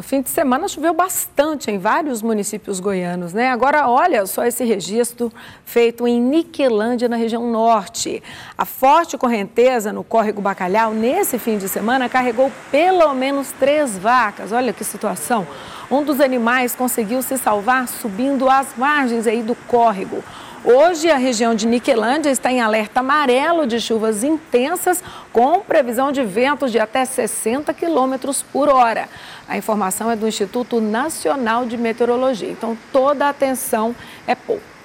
No fim de semana choveu bastante em vários municípios goianos, né? Agora, olha só esse registro feito em Niquelândia, na região norte. A forte correnteza no córrego Bacalhau, nesse fim de semana, carregou pelo menos três vacas. Olha que situação. Um dos animais conseguiu se salvar subindo as margens aí do córrego. Hoje, a região de Niquelândia está em alerta amarelo de chuvas intensas, com previsão de ventos de até 60 quilômetros por hora. A informação é do Instituto Nacional de Meteorologia, então toda a atenção é pouco.